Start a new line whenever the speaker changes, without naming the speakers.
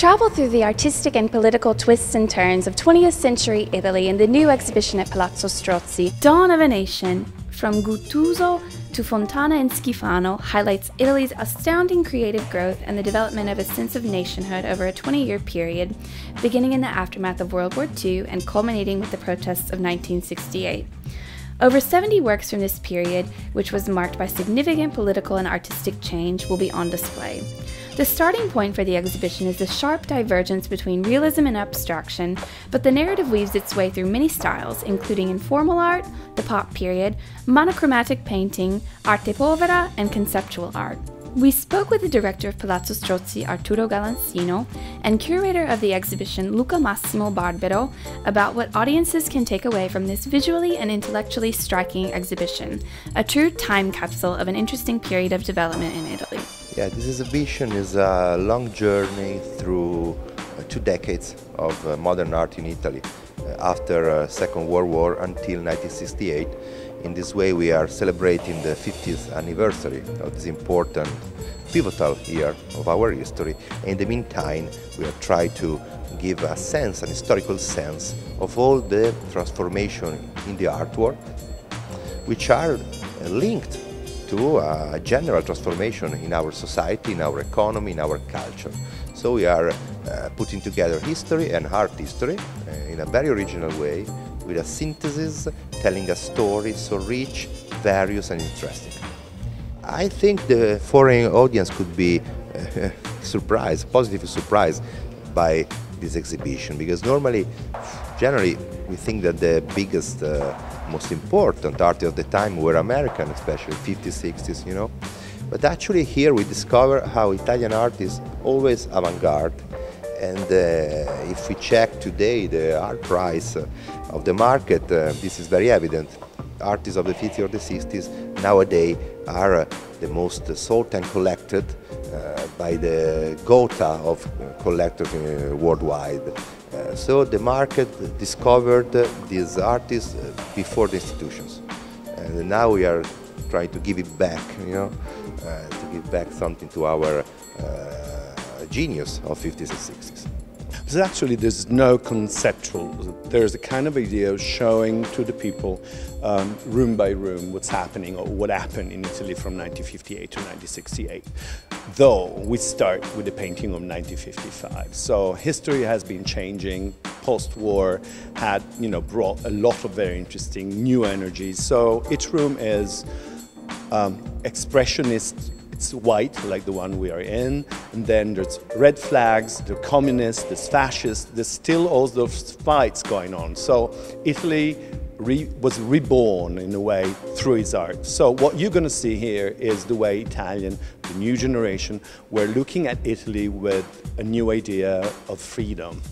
Travel through the artistic and political twists and turns of 20th century Italy in the new exhibition at Palazzo Strozzi, Dawn of a Nation, from Guttuso to Fontana and Schifano, highlights Italy's astounding creative growth and the development of a sense of nationhood over a 20 year period, beginning in the aftermath of World War II and culminating with the protests of 1968. Over 70 works from this period, which was marked by significant political and artistic change, will be on display. The starting point for the exhibition is the sharp divergence between realism and abstraction, but the narrative weaves its way through many styles, including informal art, the pop period, monochromatic painting, arte povera, and conceptual art. We spoke with the director of Palazzo Strozzi, Arturo Galansino, and curator of the exhibition, Luca Massimo Barbero, about what audiences can take away from this visually and intellectually striking exhibition, a true time capsule of an interesting period of development in Italy.
Yeah, this exhibition is a long journey through uh, two decades of uh, modern art in Italy, after uh, Second World War until 1968 in this way we are celebrating the 50th anniversary of this important pivotal year of our history. In the meantime, we have tried to give a sense, an historical sense, of all the transformation in the artwork, which are linked to a general transformation in our society, in our economy, in our culture. So we are uh, putting together history and art history uh, in a very original way with a synthesis telling a story so rich, various and interesting. I think the foreign audience could be uh, surprised, positively surprised by this exhibition because normally, generally, we think that the biggest, uh, most important artists of the time were American, especially 50s, 60s, you know. But actually here we discover how Italian art is always avant-garde and uh, if we check today the art price of the market, uh, this is very evident. Artists of the 50s or the 60s nowadays are uh, the most sought and collected by the quota of collectors worldwide. Uh, so the market discovered uh, these artists before the institutions. And now we are trying to give it back, you know, uh, to give back something to our genius of 50s and 60s.
So actually there's no conceptual, there's a kind of idea of showing to the people um, room by room what's happening or what happened in Italy from 1958 to 1968. Though we start with the painting of 1955. So history has been changing, post-war had you know brought a lot of very interesting new energies. So each room is um, expressionist it's white, like the one we are in, and then there's red flags, the communists, there's fascists, there's still all those fights going on. So Italy re was reborn in a way through his art. So what you're going to see here is the way Italian, the new generation, were looking at Italy with a new idea of freedom.